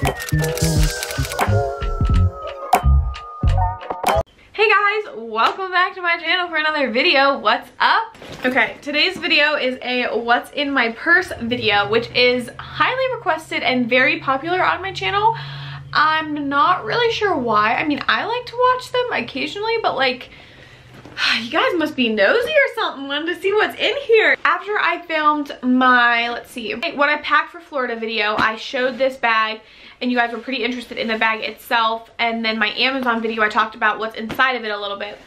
Hey guys, welcome back to my channel for another video. What's up? Okay, today's video is a what's in my purse video, which is highly requested and very popular on my channel. I'm not really sure why. I mean, I like to watch them occasionally, but like, you guys must be nosy or something, wanting to see what's in here. After I filmed my, let's see, what I packed for Florida video, I showed this bag and you guys were pretty interested in the bag itself. And then my Amazon video, I talked about what's inside of it a little bit.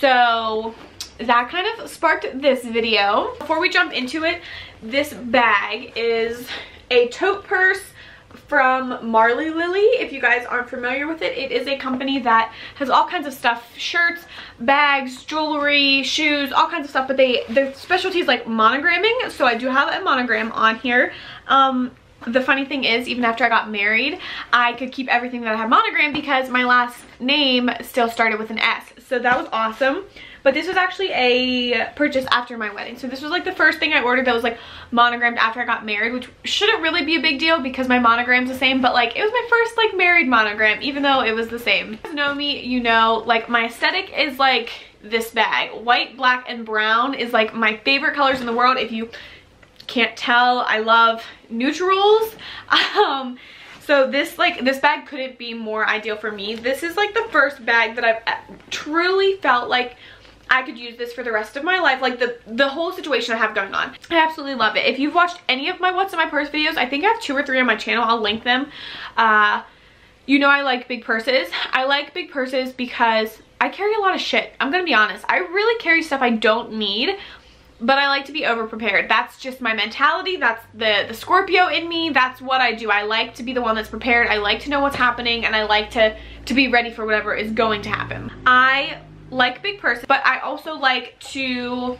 So that kind of sparked this video. Before we jump into it, this bag is a tote purse from Marley Lily. If you guys aren't familiar with it, it is a company that has all kinds of stuff, shirts, bags, jewelry, shoes, all kinds of stuff, but they their specialty is like monogramming. So I do have a monogram on here. Um, the funny thing is, even after I got married, I could keep everything that I had monogrammed because my last name still started with an S. So that was awesome. But this was actually a purchase after my wedding. So this was like the first thing I ordered that was like monogrammed after I got married, which shouldn't really be a big deal because my monogram's the same, but like it was my first like married monogram, even though it was the same. You know me, you know, like my aesthetic is like this bag. White, black, and brown is like my favorite colors in the world. If you can't tell, I love neutrals. Um, so this like this bag couldn't be more ideal for me. This is like the first bag that I've uh, truly felt like I could use this for the rest of my life. Like the, the whole situation I have going on. I absolutely love it. If you've watched any of my What's in My Purse videos, I think I have two or three on my channel. I'll link them. Uh, you know I like big purses. I like big purses because I carry a lot of shit. I'm gonna be honest. I really carry stuff I don't need but I like to be over prepared. That's just my mentality. That's the, the Scorpio in me. That's what I do. I like to be the one that's prepared. I like to know what's happening and I like to, to be ready for whatever is going to happen. I like big purses, but I also like to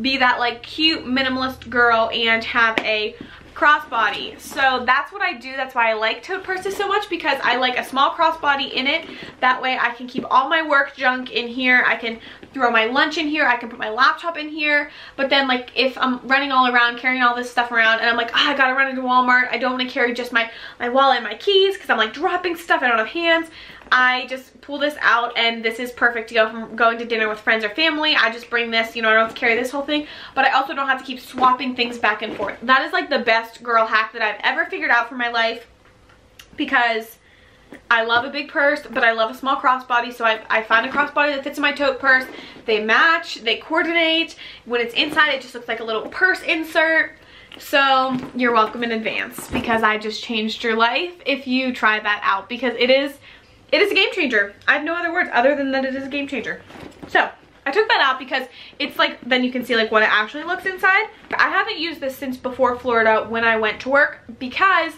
be that like cute minimalist girl and have a crossbody. So that's what I do. That's why I like tote purses so much because I like a small crossbody in it. That way I can keep all my work junk in here. I can throw my lunch in here. I can put my laptop in here. But then like if I'm running all around, carrying all this stuff around and I'm like, oh, I gotta run into Walmart. I don't want to carry just my, my wallet and my keys because I'm like dropping stuff. I don't have hands. I just pull this out and this is perfect to go from going to dinner with friends or family. I just bring this, you know, I don't have to carry this whole thing, but I also don't have to keep swapping things back and forth. That is like the best girl hack that I've ever figured out for my life because I love a big purse, but I love a small crossbody, so I, I find a crossbody that fits in my tote purse. They match, they coordinate. When it's inside, it just looks like a little purse insert. So you're welcome in advance because I just changed your life if you try that out because it is it is a game changer. I have no other words other than that it is a game changer. So I took that out because it's like, then you can see like what it actually looks inside. I haven't used this since before Florida when I went to work because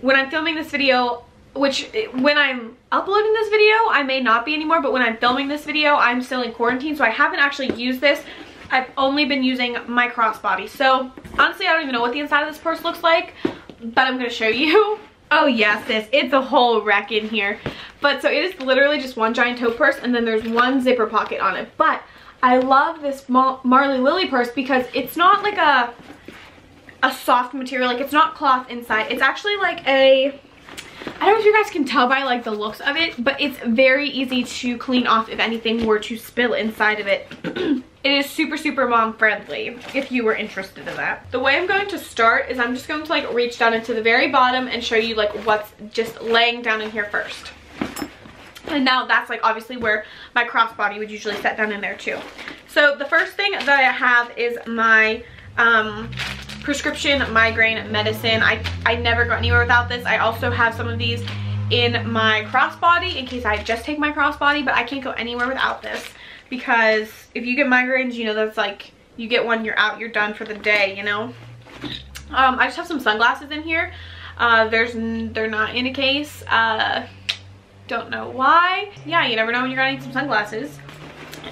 when I'm filming this video, which when I'm uploading this video, I may not be anymore, but when I'm filming this video, I'm still in quarantine, so I haven't actually used this. I've only been using my crossbody. So honestly, I don't even know what the inside of this purse looks like, but I'm gonna show you. Oh yes, sis, it's a whole wreck in here. But so it is literally just one giant tote purse and then there's one zipper pocket on it. But I love this Marley Lily purse because it's not like a a soft material, like it's not cloth inside. It's actually like a I don't know if you guys can tell by like the looks of it, but it's very easy to clean off if anything were to spill inside of it. it is super, super mom friendly if you were interested in that. The way I'm going to start is I'm just going to like reach down into the very bottom and show you like what's just laying down in here first. And now that's like obviously where my crossbody would usually set down in there too. So the first thing that I have is my um, prescription migraine medicine. I, I never go anywhere without this. I also have some of these in my crossbody in case I just take my crossbody, but I can't go anywhere without this because if you get migraines, you know, that's like, you get one, you're out, you're done for the day, you know? Um, I just have some sunglasses in here. Uh, there's, they're not in a case. Uh, don't know why. Yeah, you never know when you're gonna need some sunglasses.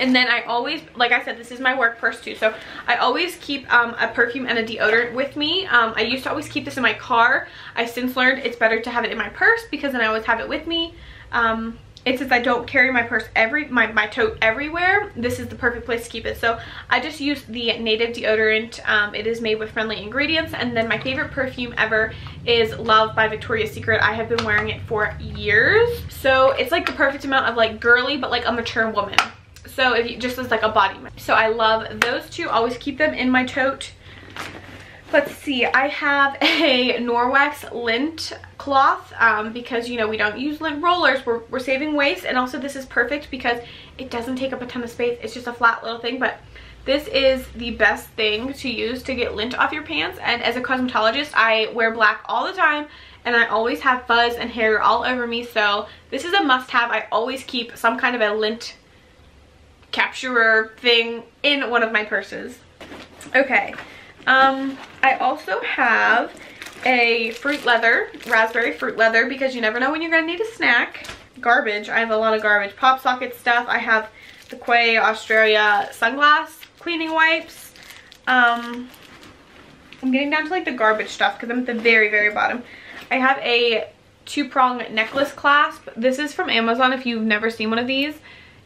And then I always, like I said, this is my work purse too. So I always keep um, a perfume and a deodorant with me. Um, I used to always keep this in my car. I since learned it's better to have it in my purse because then I always have it with me. Um, it says I don't carry my purse every my, my tote everywhere this is the perfect place to keep it so I just use the native deodorant um, it is made with friendly ingredients and then my favorite perfume ever is Love by Victoria's Secret I have been wearing it for years so it's like the perfect amount of like girly but like a mature woman so if you just as like a body so I love those two. Always keep them in my tote. Let's see. I have a norwex lint cloth um, because you know we don't use lint rollers. We're, we're saving waste. And also this is perfect because it doesn't take up a ton of space. It's just a flat little thing. But this is the best thing to use to get lint off your pants. And as a cosmetologist i wear black all the time. And I always have fuzz and hair all over me. So this is a must-have. I always keep some kind of a lint capturer thing in one of my purses okay um, I also have a fruit leather, raspberry fruit leather, because you never know when you're to need a snack. Garbage. I have a lot of garbage. Pop socket stuff. I have the Quay Australia sunglass cleaning wipes. Um, I'm getting down to like the garbage stuff because I'm at the very, very bottom. I have a two-prong necklace clasp. This is from Amazon if you've never seen one of these.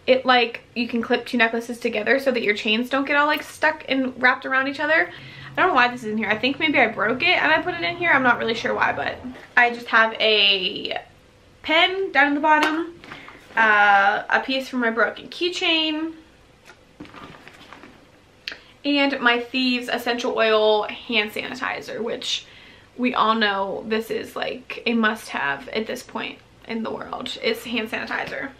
It like, you can clip two necklaces together so that your chains don't get all like stuck and wrapped around each other. I don't know why this is in here. I think maybe I broke it and I put it in here. I'm not really sure why, but I just have a pen down at the bottom, uh, a piece from my broken keychain, and my Thieves Essential Oil Hand Sanitizer, which we all know this is like a must-have at this point in the world. It's hand sanitizer.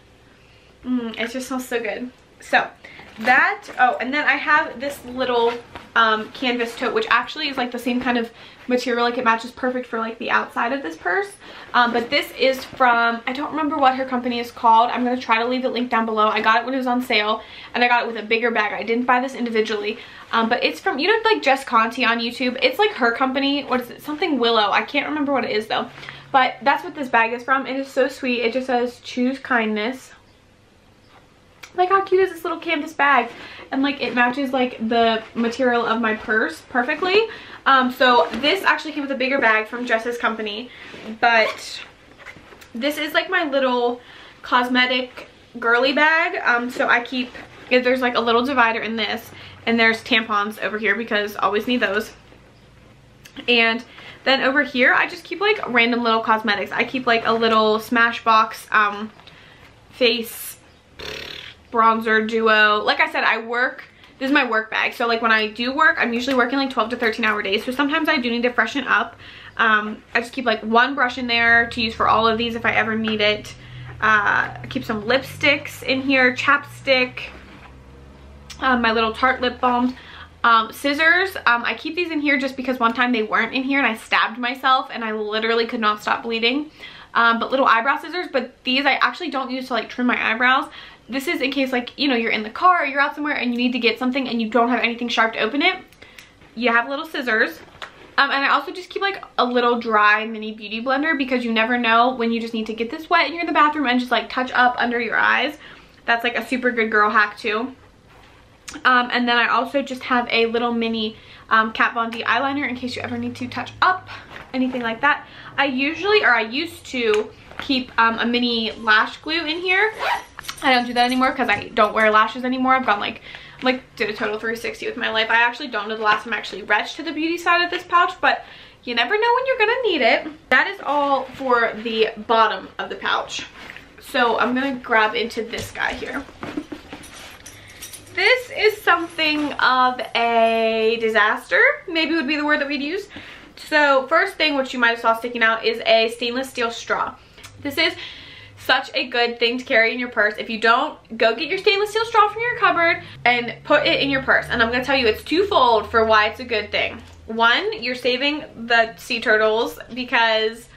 Mm, it just smells so good. So that, oh, and then I have this little um, canvas tote, which actually is like the same kind of material, like it matches perfect for like the outside of this purse. Um, but this is from, I don't remember what her company is called. I'm going to try to leave the link down below. I got it when it was on sale and I got it with a bigger bag. I didn't buy this individually. Um, but it's from, you know, like Jess Conte on YouTube. It's like her company. What is it? Something Willow. I can't remember what it is though. But that's what this bag is from. It is so sweet. It just says choose kindness like how cute is this little canvas bag? And like it matches like the material of my purse perfectly. Um so this actually came with a bigger bag from Jess's company but this is like my little cosmetic girly bag. Um so I keep there's like a little divider in this and there's tampons over here because always need those. And then over here I just keep like random little cosmetics. I keep like a little Smashbox um face bronzer duo. Like I said, I work, this is my work bag. So like when I do work, I'm usually working like 12 to 13 hour days. So sometimes I do need to freshen up. Um, I just keep like one brush in there to use for all of these if I ever need it. Uh, I keep some lipsticks in here, chapstick, um, my little Tarte lip balms. Um, scissors, um, I keep these in here just because one time they weren't in here and I stabbed myself and I literally could not stop bleeding. Um, but little eyebrow scissors, but these I actually don't use to like trim my eyebrows this is in case like, you know, you're in the car you're out somewhere and you need to get something and you don't have anything sharp to open it. You have little scissors. Um, and I also just keep like a little dry mini beauty blender because you never know when you just need to get this wet and you're in the bathroom and just like touch up under your eyes. That's like a super good girl hack too. Um, and then I also just have a little mini um, Kat Von D eyeliner in case you ever need to touch up, anything like that. I usually, or I used to, keep um, a mini lash glue in here. I don't do that anymore because I don't wear lashes anymore. I've gone like, like did a total 360 with my life. I actually don't know the last time I actually reached to the beauty side of this pouch, but you never know when you're gonna need it. That is all for the bottom of the pouch. So I'm gonna grab into this guy here. This is something of a disaster, maybe would be the word that we'd use. So first thing which you might have saw sticking out is a stainless steel straw. This is such a good thing to carry in your purse. If you don't, go get your stainless steel straw from your cupboard and put it in your purse. And I'm gonna tell you it's twofold for why it's a good thing. One, you're saving the sea turtles because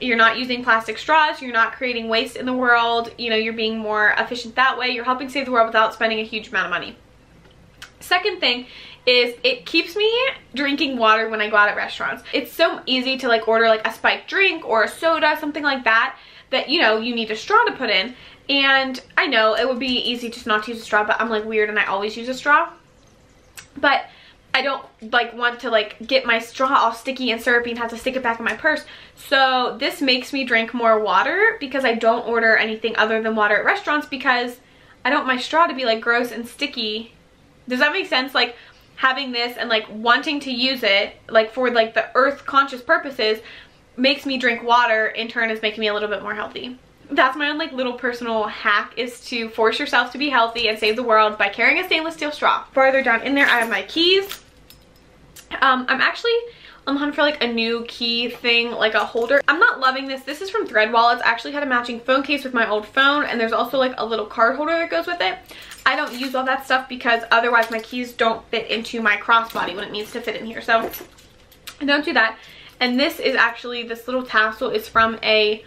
you're not using plastic straws, you're not creating waste in the world, you know, you're being more efficient that way, you're helping save the world without spending a huge amount of money. Second thing is it keeps me drinking water when I go out at restaurants. It's so easy to like order like a spiked drink or a soda, something like that, that, you know, you need a straw to put in. And I know it would be easy just not to use a straw, but I'm like weird and I always use a straw. But I don't like want to like get my straw all sticky and syrupy and have to stick it back in my purse. So this makes me drink more water because I don't order anything other than water at restaurants because I don't want my straw to be like gross and sticky. Does that make sense? Like having this and like wanting to use it like for like the earth conscious purposes makes me drink water in turn is making me a little bit more healthy that's my own like little personal hack is to force yourself to be healthy and save the world by carrying a stainless steel straw. Farther down in there I have my keys. Um, I'm actually on the hunt for like a new key thing, like a holder. I'm not loving this. This is from Threadwall. It's actually had a matching phone case with my old phone and there's also like a little card holder that goes with it. I don't use all that stuff because otherwise my keys don't fit into my crossbody when it needs to fit in here. So don't do that. And this is actually, this little tassel is from a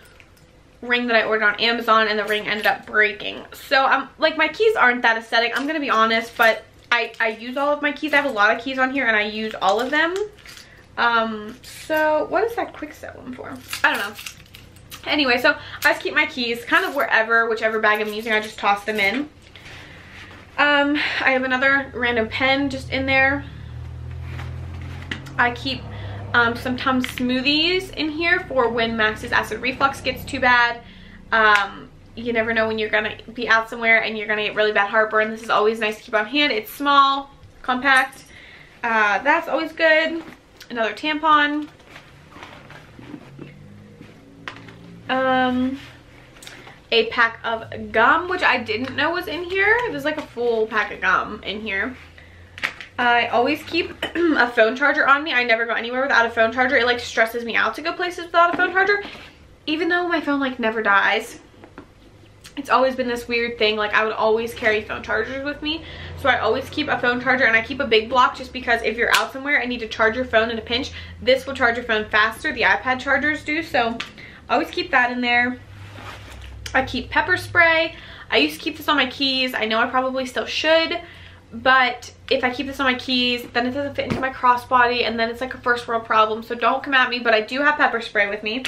ring that I ordered on Amazon and the ring ended up breaking. So I'm um, like my keys aren't that aesthetic, I'm gonna be honest, but I, I use all of my keys. I have a lot of keys on here and I use all of them. Um, so what is that Kwikset one for? I don't know. Anyway, so I just keep my keys kind of wherever, whichever bag I'm using, I just toss them in. Um, I have another random pen just in there. I keep um, sometimes smoothies in here for when Max's acid reflux gets too bad. Um, you never know when you're gonna be out somewhere and you're gonna get really bad heartburn. This is always nice to keep on hand. It's small, compact. Uh, that's always good. Another tampon. Um, a pack of gum, which I didn't know was in here. There's like a full pack of gum in here. I always keep a phone charger on me. I never go anywhere without a phone charger. It like stresses me out to go places without a phone charger. Even though my phone like never dies. It's always been this weird thing. Like I would always carry phone chargers with me. So I always keep a phone charger and I keep a big block just because if you're out somewhere and need to charge your phone in a pinch, this will charge your phone faster. The iPad chargers do. So I always keep that in there. I keep pepper spray. I used to keep this on my keys. I know I probably still should but if I keep this on my keys, then it doesn't fit into my crossbody and then it's like a first world problem. So don't come at me, but I do have pepper spray with me.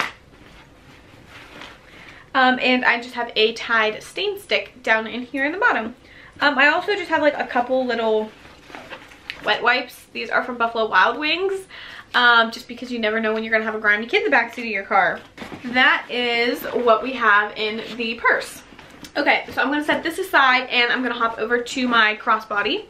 Um, and I just have a Tide stain stick down in here in the bottom. Um, I also just have like a couple little wet wipes. These are from Buffalo Wild Wings. Um, just because you never know when you're going to have a grimy kid in the backseat of your car. That is what we have in the purse. Okay, so I'm to set this aside and I'm to hop over to my crossbody.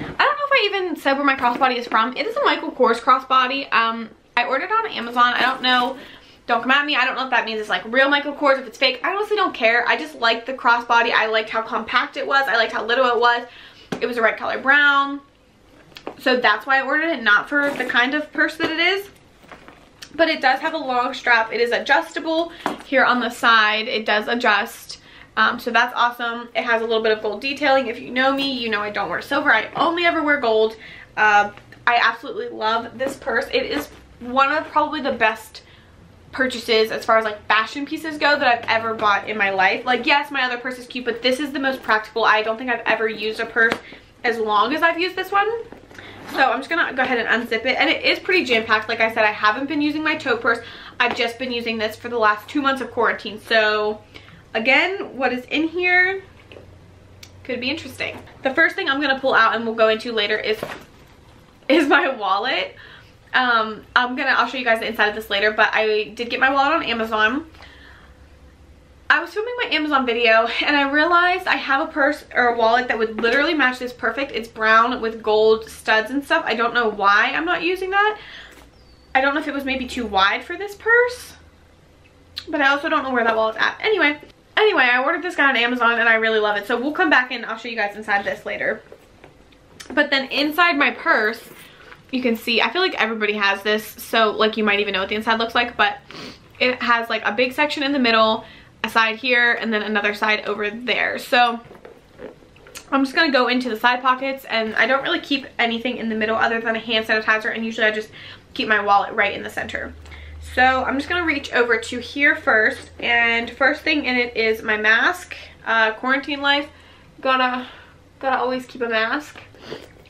I don't know if I even said where my crossbody is from. It is a Michael Kors crossbody. Um, I ordered it on Amazon. I don't know. Don't come at me. I don't know if that means it's like real Michael Kors, if it's fake. I honestly don't care. I just like the crossbody. I liked how compact it was. I liked how little it was. It was a red color brown. So that's why I ordered it, not for the kind of purse that it is. But it does have a long strap. It is adjustable here on the side. It does adjust. Um, so that's awesome. It has a little bit of gold detailing. If you know me, you know I don't wear silver. I only ever wear gold. Uh, I absolutely love this purse. It is one of probably the best purchases as far as like fashion pieces go that I've ever bought in my life. Like yes, my other purse is cute, but this is the most practical. I don't think I've ever used a purse as long as I've used this one. So I'm just gonna go ahead and unzip it. And it is pretty jam-packed. Like I said, I haven't been using my tote purse. I've just been using this for the last two months of quarantine. So Again, what is in here could be interesting. The first thing I'm gonna pull out and we'll go into later is, is my wallet. Um, I'm gonna, I'll show you guys the inside of this later, but I did get my wallet on Amazon. I was filming my Amazon video and I realized I have a purse or a wallet that would literally match this perfect. It's brown with gold studs and stuff. I don't know why I'm not using that. I don't know if it was maybe too wide for this purse, but I also don't know where that wallet's at. Anyway, Anyway, I ordered this guy on Amazon and I really love it. So we'll come back and I'll show you guys inside this later. But then inside my purse, you can see, I feel like everybody has this. So like you might even know what the inside looks like. But it has like a big section in the middle, a side here, and then another side over there. So I'm just going to go into the side pockets and I don't really keep anything in the middle other than a hand sanitizer and usually I just keep my wallet right in the center. So I'm just going to reach over to here first. And first thing in it is my mask. Uh, quarantine life. Gotta, gotta always keep a mask.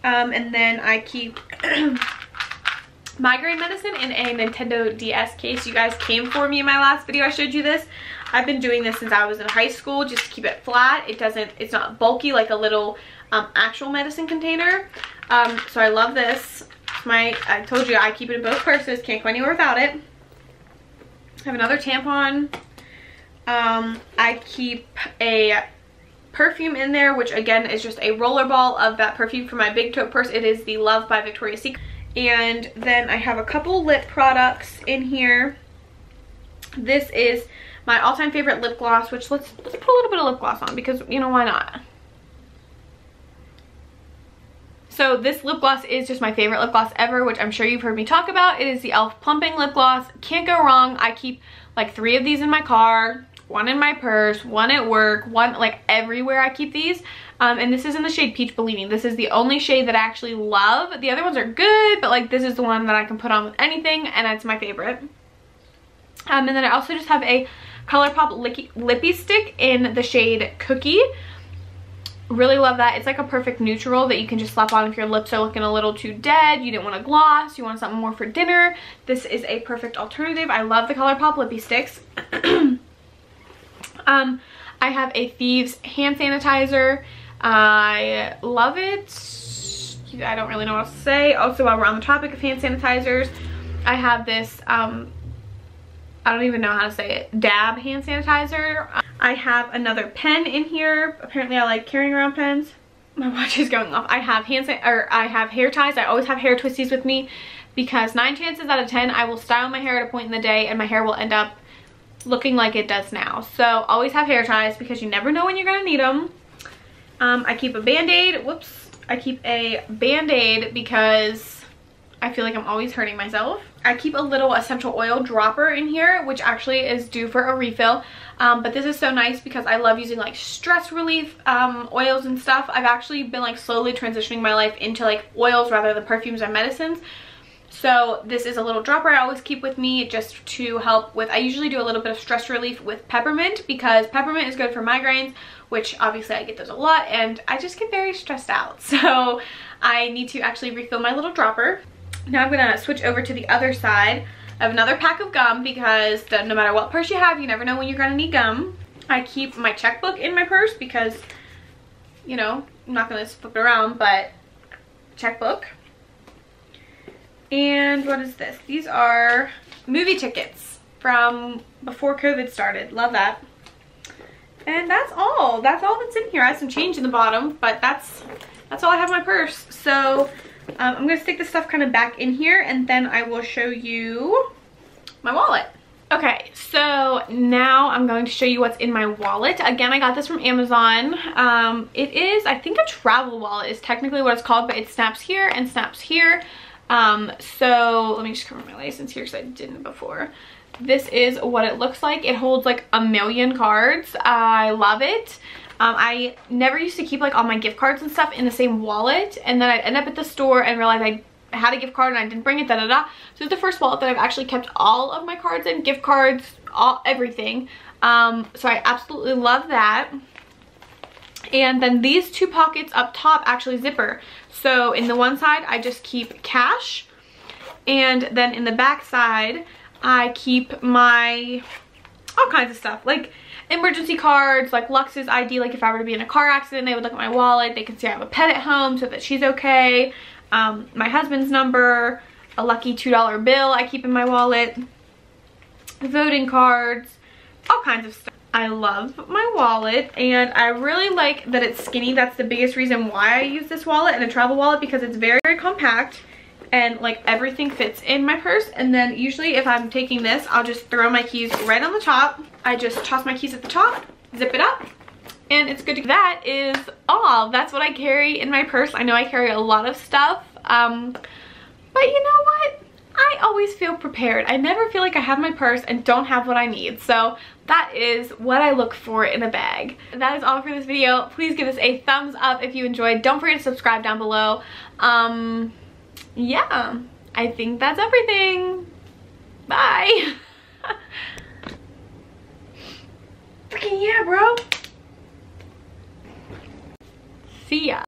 Um, and then I keep migraine medicine in a Nintendo DS case. You guys came for me in my last video. I showed you this. I've been doing this since I was in high school just to keep it flat. It doesn't, it's not bulky like a little um, actual medicine container. Um, so I love this. My, I told you I keep it in both purses. Can't go anywhere without it. Have another tampon. Um, I keep a perfume in there, which again is just a roller ball of that perfume for my big tote purse. It is the Love by Victoria's Secret. And then I have a couple lip products in here. This is my all-time favorite lip gloss, which let's, let's put a little bit of lip gloss on because, you know, why not? So this lip gloss is just my favorite lip gloss ever, which I'm sure you've heard me talk about. It is the e.l.f. Plumping Lip Gloss. Can't go wrong. I keep like three of these in my car one in my purse, one at work, one like everywhere I keep these. Um, and this is in the shade Peach Bellini. This is the only shade that I actually love. The other ones are good, but like this is the one that I can put on with anything and it's my favorite. Um, and then I also just have a ColourPop Lippy, Lippy Stick in the shade Cookie. Really love that. It's like a perfect neutral that you can just slap on if your lips are looking a little too dead. You didn't want a gloss. You want something more for dinner. This is a perfect alternative. I love the ColourPop Lippy Sticks. Um, I have a Thieves hand sanitizer. I love it. I don't really know what to say. Also, while we're on the topic of hand sanitizers, I have this, um, I don't even know how to say it, dab hand sanitizer. I have another pen in here. Apparently I like carrying around pens. My watch is going off. I have hand or I have hair ties. I always have hair twisties with me because nine chances out of 10 I will style my hair at a point in the day and my hair will end up looking like it does now. So always have hair ties because you never know when you're gonna need them. Um, I keep a band-aid, whoops. I keep a band-aid because I feel like I'm always hurting myself. I keep a little essential oil dropper in here, which actually is due for a refill. Um, but this is so nice because I love using like stress relief um, oils and stuff. I've actually been like slowly transitioning my life into like oils rather than perfumes and medicines. So this is a little dropper I always keep with me just to help with, I usually do a little bit of stress relief with peppermint because peppermint is good for migraines, which obviously I get those a lot and I just get very stressed out. So I need to actually refill my little dropper. Now I'm gonna switch over to the other side. I have another pack of gum because no matter what purse you have, you never know when you're gonna need gum. I keep my checkbook in my purse because, you know, I'm not gonna flip it around, but checkbook. And what is this? These are movie tickets from before COVID started. Love that. And that's all. That's all that's in here. I have some change in the bottom, but that's that's all I have in my purse. So um, I'm going to stick this stuff kind of back in here and then I will show you my wallet. Okay, so now I'm going to show you what's in my wallet. Again, I got this from Amazon. Um, it is, I think a travel wallet is technically what it's called, but it snaps here and snaps here. Um, so let me just cover my license here because I didn't before. This is what it looks like. It holds like a million cards. I love it. Um, I never used to keep like all my gift cards and stuff in the same wallet and then I'd end up at the store and realize Had a gift card and I didn't bring it, da da da. So the first wallet that I've actually kept all of my cards in, gift cards, all everything. Um, so I absolutely love that. And then these two pockets up top actually zipper. So in the one side, I just keep cash. And then in the back side, I keep my, all kinds of stuff. Like emergency cards, like Lux's ID, like if I were to be in a car accident, they would look at my wallet. They can see I have a pet at home so that she's okay. Um, my husband's number, a lucky $2 bill I keep in my wallet, voting cards, all kinds of stuff. I love my wallet and I really like that it's skinny. That's the biggest reason why I use this wallet and a travel wallet because it's very, very compact and like everything fits in my purse. And then usually if I'm taking this, I'll just throw my keys right on the top. I just toss my keys at the top, zip it up, and it's good to that is all that's what i carry in my purse i know i carry a lot of stuff um but you know what I always feel prepared. I never feel like I have my purse and don't have what I need. So that is what I look for in a bag. That is all for this video. Please give this a thumbs up if you enjoyed. Don't forget to subscribe down below. Um, yeah, I think that's everything. Bye. Freaking yeah, bro. See ya.